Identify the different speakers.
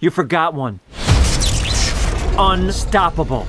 Speaker 1: You forgot one. Unstoppable.